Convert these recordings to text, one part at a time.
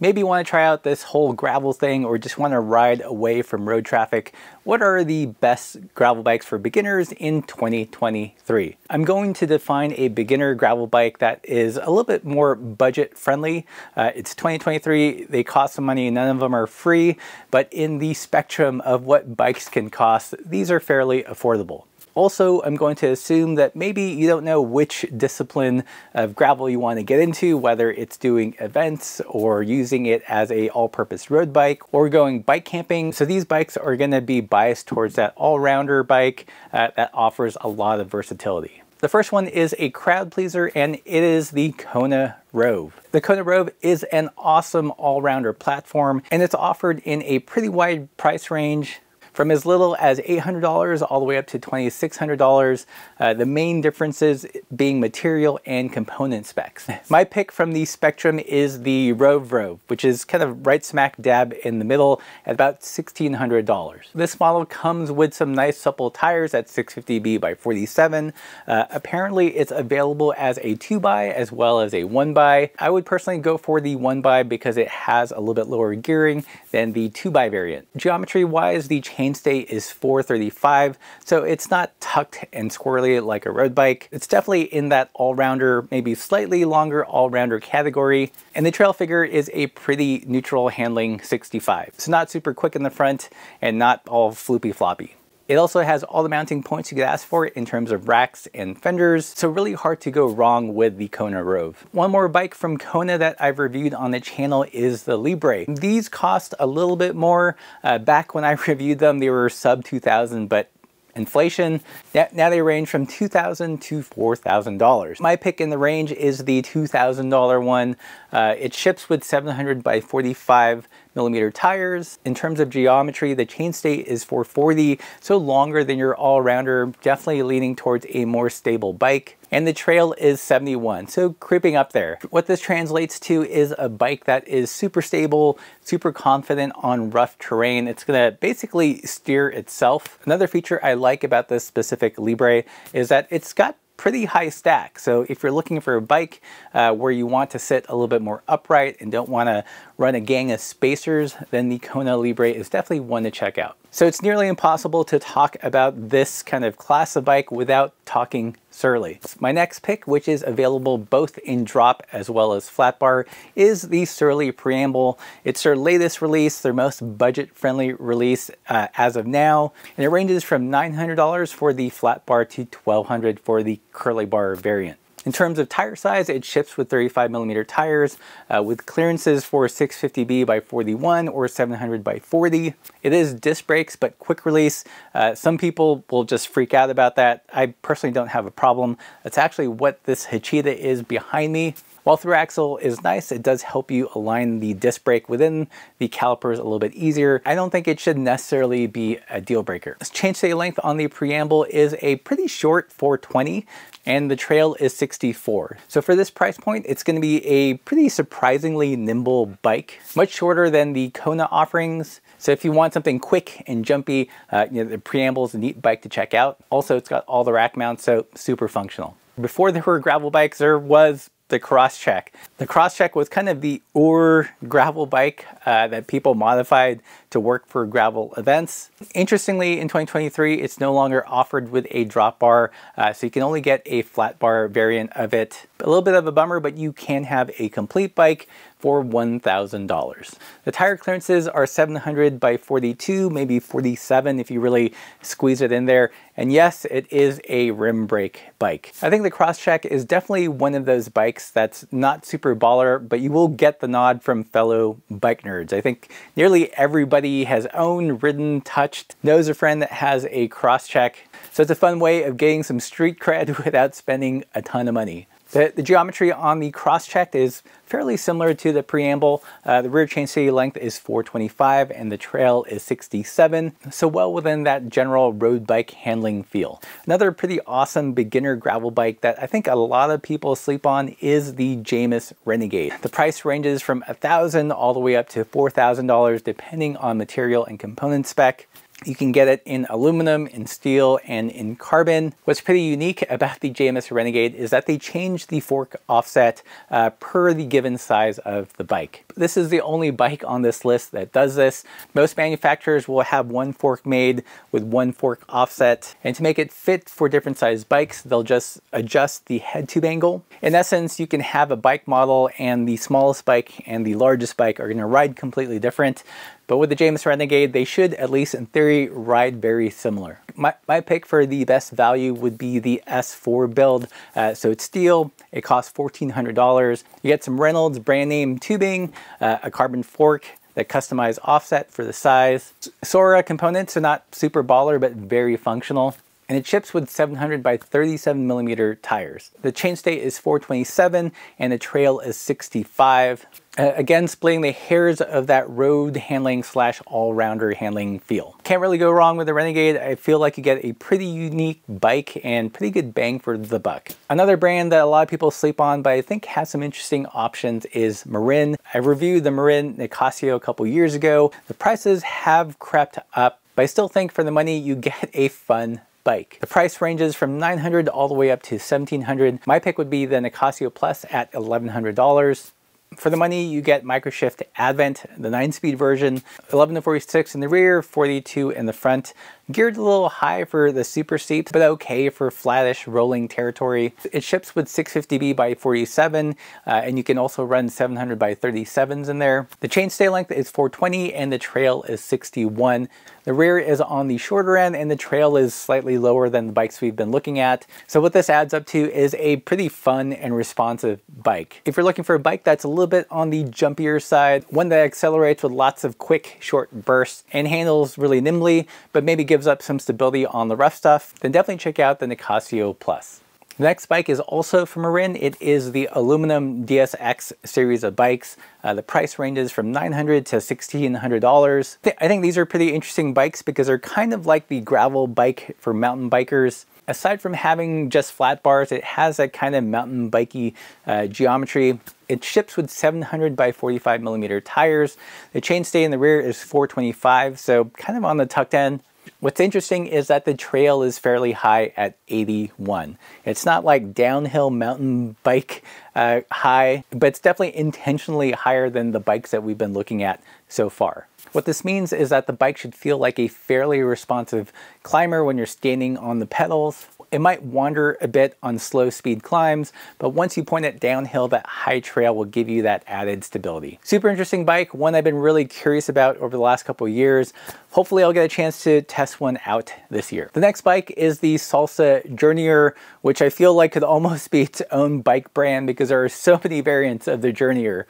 maybe you want to try out this whole gravel thing or just want to ride away from road traffic, what are the best gravel bikes for beginners in 2023? I'm going to define a beginner gravel bike that is a little bit more budget friendly. Uh, it's 2023, they cost some money, none of them are free, but in the spectrum of what bikes can cost, these are fairly affordable. Also, I'm going to assume that maybe you don't know which discipline of gravel you want to get into, whether it's doing events or using it as a all-purpose road bike or going bike camping. So these bikes are going to be biased towards that all-rounder bike uh, that offers a lot of versatility. The first one is a crowd pleaser and it is the Kona Rove. The Kona Rove is an awesome all-rounder platform and it's offered in a pretty wide price range from as little as $800 all the way up to $2,600. Uh, the main differences being material and component specs. My pick from the spectrum is the Rove Rove, which is kind of right smack dab in the middle at about $1,600. This model comes with some nice supple tires at 650B by 47. Uh, apparently it's available as a 2x as well as a 1 by. I would personally go for the 1x because it has a little bit lower gearing than the 2x variant. Geometry wise, the chain mainstay is 435, so it's not tucked and squirrely like a road bike. It's definitely in that all-rounder, maybe slightly longer all-rounder category. And the trail figure is a pretty neutral handling 65. It's not super quick in the front and not all floopy floppy. It also has all the mounting points you could ask for in terms of racks and fenders, so really hard to go wrong with the Kona Rove. One more bike from Kona that I've reviewed on the channel is the Libre. These cost a little bit more. Uh, back when I reviewed them, they were sub 2000, but inflation. Now they range from 2,000 to $4,000. My pick in the range is the $2,000 one. Uh, it ships with 700 by 45 millimeter tires. In terms of geometry, the chainstay is 440, so longer than your all-rounder, definitely leaning towards a more stable bike. And the trail is 71, so creeping up there. What this translates to is a bike that is super stable, super confident on rough terrain. It's gonna basically steer itself. Another feature I like about this specific Libre is that it's got pretty high stack. So if you're looking for a bike uh, where you want to sit a little bit more upright and don't want to run a gang of spacers, then the Kona Libre is definitely one to check out. So it's nearly impossible to talk about this kind of class of bike without talking Surly. My next pick, which is available both in drop as well as flat bar, is the Surly Preamble. It's their latest release, their most budget-friendly release uh, as of now, and it ranges from $900 for the flat bar to $1,200 for the curly bar variant. In terms of tire size, it ships with 35 millimeter tires uh, with clearances for 650B by 41 or 700 by 40. It is disc brakes, but quick release. Uh, some people will just freak out about that. I personally don't have a problem. That's actually what this Hachita is behind me. While through axle is nice, it does help you align the disc brake within the calipers a little bit easier. I don't think it should necessarily be a deal breaker. This chainstay length on the preamble is a pretty short 420 and the trail is 64. So for this price point, it's gonna be a pretty surprisingly nimble bike, much shorter than the Kona offerings. So if you want something quick and jumpy, uh, you know, the preamble is a neat bike to check out. Also, it's got all the rack mounts, so super functional. Before there were gravel bikes, there was the Crosscheck. The Crosscheck was kind of the Ur gravel bike uh, that people modified to work for gravel events. Interestingly, in 2023, it's no longer offered with a drop bar, uh, so you can only get a flat bar variant of it. A little bit of a bummer, but you can have a complete bike for $1,000. The tire clearances are 700 by 42, maybe 47 if you really squeeze it in there. And yes, it is a rim brake bike. I think the Crosscheck is definitely one of those bikes that's not super baller, but you will get the nod from fellow bike nerds. I think nearly everybody has owned, ridden, touched, knows a friend that has a Crosscheck. So it's a fun way of getting some street cred without spending a ton of money. The, the, geometry on the Crosscheck is fairly similar to the preamble. Uh, the rear chainstay length is 425 and the trail is 67, so well within that general road bike handling feel. Another pretty awesome beginner gravel bike that I think a lot of people sleep on is the Jamis Renegade. The price ranges from 1,000 all the way up to $4,000 depending on material and component spec. You can get it in aluminum, in steel, and in carbon. What's pretty unique about the Jamis Renegade is that they change the fork offset uh, per the given size of the bike. This is the only bike on this list that does this. Most manufacturers will have one fork made with one fork offset. And to make it fit for different size bikes, they'll just adjust the head tube angle. In essence, you can have a bike model and the smallest bike and the largest bike are gonna ride completely different. But with the Jamis Renegade, they should, at least in theory, ride very similar. My, my pick for the best value would be the S4 build. Uh, so it's steel, it costs $1,400. You get some Reynolds brand name tubing, uh, a carbon fork, that customize offset for the size. Sora components are not super baller, but very functional and it ships with 700 by 37 millimeter tires. The chainstay is 427 and the trail is 65. Uh, again, splitting the hairs of that road handling slash all-rounder handling feel. Can't really go wrong with the Renegade. I feel like you get a pretty unique bike and pretty good bang for the buck. Another brand that a lot of people sleep on, but I think has some interesting options is Marin. I reviewed the Marin Nicasio a couple years ago. The prices have crept up, but I still think for the money you get a fun bike. The price ranges from 900 all the way up to 1700. My pick would be the Nicasio Plus at $1,100. For the money, you get Microshift Advent, the 9-speed version, 11 to 46 in the rear, 42 in the front. Geared a little high for the super steep, but okay for flattish rolling territory. It ships with 650B by 47, uh, and you can also run 700 by 37s in there. The chainstay length is 420 and the trail is 61. The rear is on the shorter end and the trail is slightly lower than the bikes we've been looking at. So what this adds up to is a pretty fun and responsive bike. If you're looking for a bike that's a little bit on the jumpier side, one that accelerates with lots of quick, short bursts and handles really nimbly, but maybe gives gives up some stability on the rough stuff, then definitely check out the Nicasio Plus. The next bike is also from Marin. It is the aluminum DSX series of bikes. Uh, the price ranges from $900 to $1,600. I think these are pretty interesting bikes because they're kind of like the gravel bike for mountain bikers. Aside from having just flat bars, it has that kind of mountain bikey uh, geometry. It ships with 700 by 45 millimeter tires. The chainstay in the rear is 425, so kind of on the tucked end. What's interesting is that the trail is fairly high at 81. It's not like downhill mountain bike uh, high, but it's definitely intentionally higher than the bikes that we've been looking at so far. What this means is that the bike should feel like a fairly responsive climber when you're standing on the pedals. It might wander a bit on slow speed climbs, but once you point it downhill, that high trail will give you that added stability. Super interesting bike, one I've been really curious about over the last couple years. Hopefully I'll get a chance to test one out this year. The next bike is the Salsa Journeyer, which I feel like could almost be its own bike brand because there are so many variants of the Journeyer.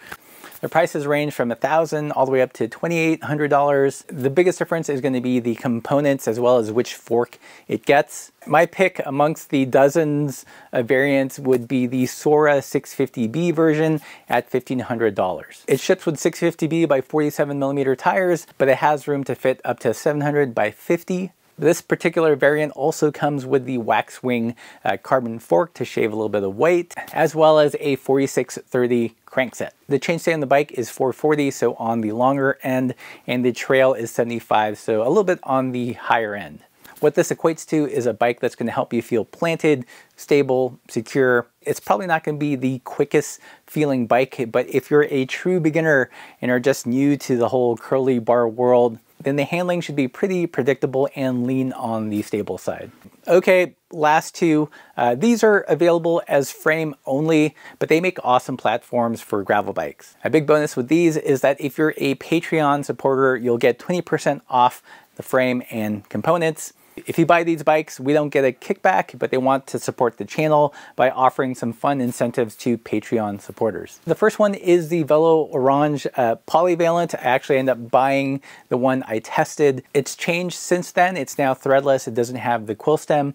The prices range from 1,000 all the way up to $2,800. The biggest difference is going to be the components as well as which fork it gets. My pick amongst the dozens of variants would be the Sora 650B version at $1,500. It ships with 650B by 47 millimeter tires, but it has room to fit up to 700 by 50 this particular variant also comes with the Waxwing uh, carbon fork to shave a little bit of weight, as well as a 4630 crankset. The chainstay on the bike is 440, so on the longer end, and the trail is 75, so a little bit on the higher end. What this equates to is a bike that's going to help you feel planted, stable, secure. It's probably not going to be the quickest feeling bike, but if you're a true beginner and are just new to the whole curly bar world, then the handling should be pretty predictable and lean on the stable side. Okay, last two. Uh, these are available as frame only, but they make awesome platforms for gravel bikes. A big bonus with these is that if you're a Patreon supporter, you'll get 20% off the frame and components. If you buy these bikes, we don't get a kickback, but they want to support the channel by offering some fun incentives to Patreon supporters. The first one is the Velo Orange uh, Polyvalent. I actually ended up buying the one I tested. It's changed since then. It's now threadless. It doesn't have the quill stem,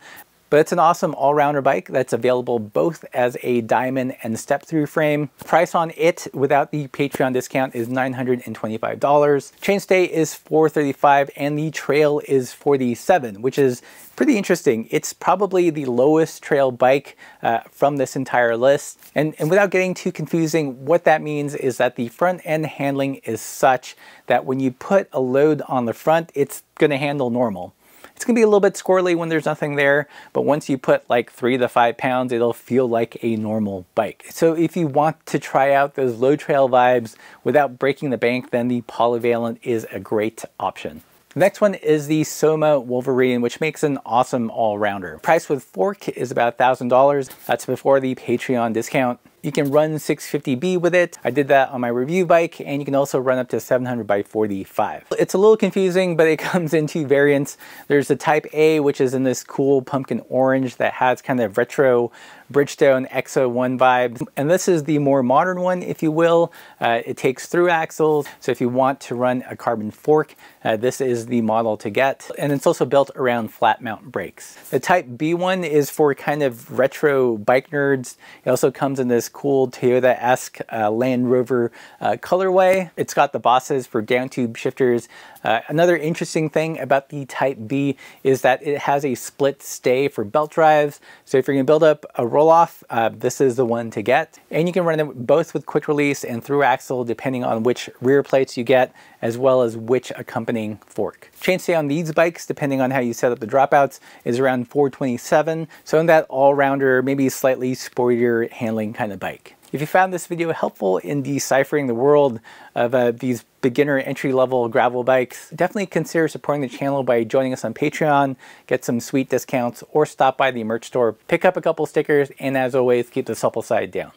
But it's an awesome all-rounder bike that's available both as a diamond and step-through frame. Price on it without the Patreon discount is $925. Chainstay is 435 and the trail is 47 which is pretty interesting. It's probably the lowest trail bike uh, from this entire list. And, and without getting too confusing, what that means is that the front end handling is such that when you put a load on the front, it's gonna handle normal. It's gonna be a little bit squirrely when there's nothing there, but once you put like three to five pounds, it'll feel like a normal bike. So if you want to try out those low trail vibes without breaking the bank, then the Polyvalent is a great option. Next one is the Soma Wolverine, which makes an awesome all-rounder. Price with fork is about $1,000. That's before the Patreon discount. You can run 650B with it. I did that on my review bike and you can also run up to 700 by 45. It's a little confusing, but it comes in two variants. There's the Type A, which is in this cool pumpkin orange that has kind of retro Bridgestone XO-1 vibes. And this is the more modern one, if you will. Uh, it takes through axles. So if you want to run a carbon fork, uh, this is the model to get. And it's also built around flat mount brakes. The Type B one is for kind of retro bike nerds. It also comes in this cool Toyota-esque uh, Land Rover uh, colorway. It's got the bosses for down tube shifters. Uh, another interesting thing about the Type B is that it has a split stay for belt drives. So if you're gonna build up a Rohloff, uh, this is the one to get. And you can run them both with quick release and through axle depending on which rear plates you get, as well as which accompanying fork. Chainstay on these bikes, depending on how you set up the dropouts, is around 427. So in that all-rounder, maybe slightly sportier handling kind of bike. If you found this video helpful in deciphering the world of uh, these beginner entry-level gravel bikes, definitely consider supporting the channel by joining us on Patreon, get some sweet discounts, or stop by the merch store, pick up a couple stickers, and as always, keep the supple side down.